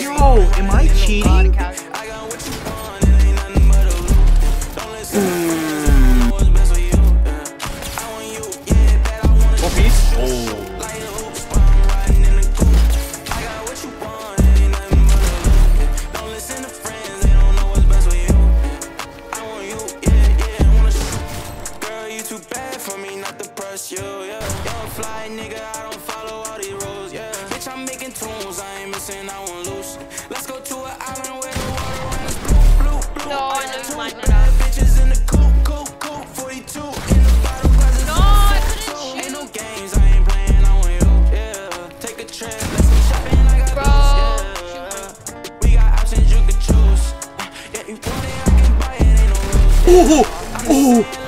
Yo, am I cheating? Nigga, I don't follow all these rules, yeah. Bitch, I'm making tunes, I ain't missing, I won't lose. Let's go to an island where the water runs blue, blue, blue. No, I know got you lined it up. bitches in the coop, coop, coop, 42 in the bottle, cause No, I couldn't Ain't shoot. no games, I ain't playing, I want you, yeah. Take a trip, let's go shopping, I got Bro, loose, yeah. We got options you can choose. Uh, yeah, you want it, I can buy it, ain't no rules. Oh, oh, Let